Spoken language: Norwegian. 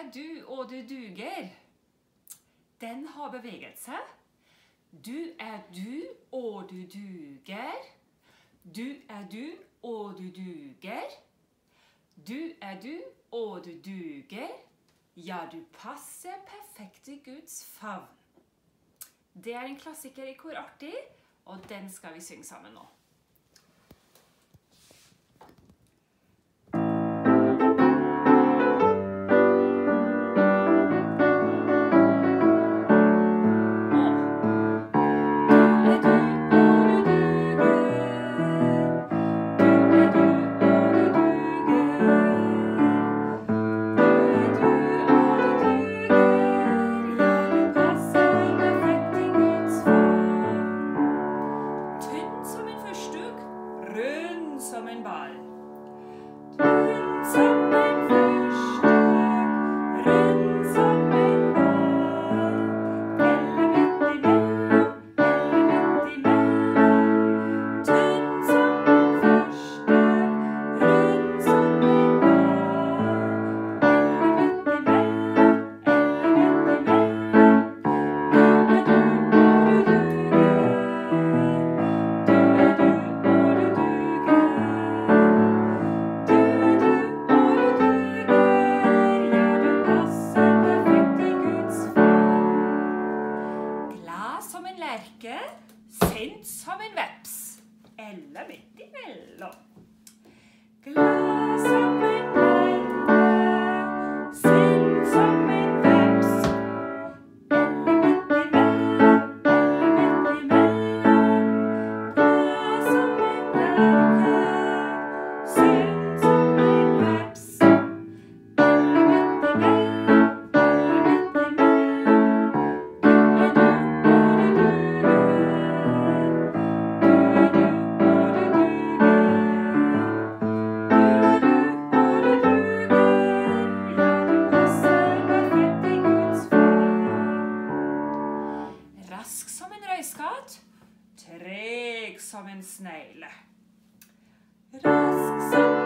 er du, og du duger. Den har bevegelse. Du er du, og du duger. Du er du, og du duger. Du er du, og du duger. Ja, du passer perfekt i Guds favn. Det er en klassiker i Kor artig, og den skal vi synge sammen nå. Som lerke, sint som en veps. Eller midt imellom. røyskatt. Treg som en snegle. Rask som